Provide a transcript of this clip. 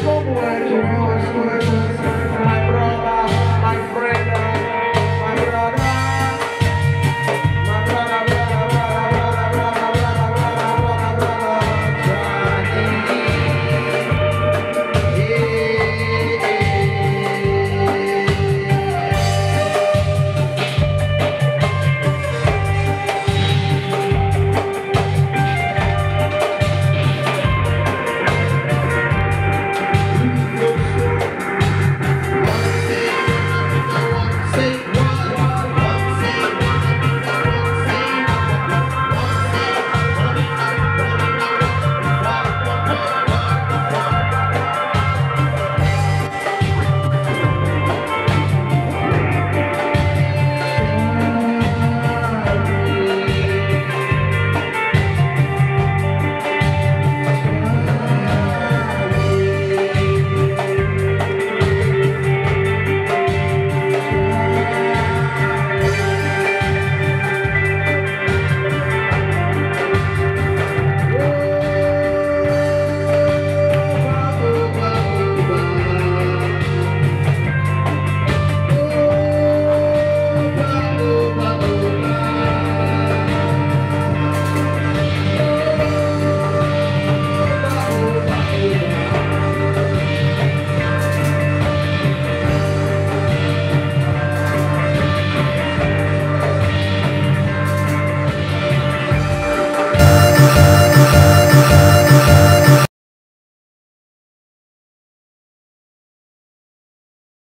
como é always ela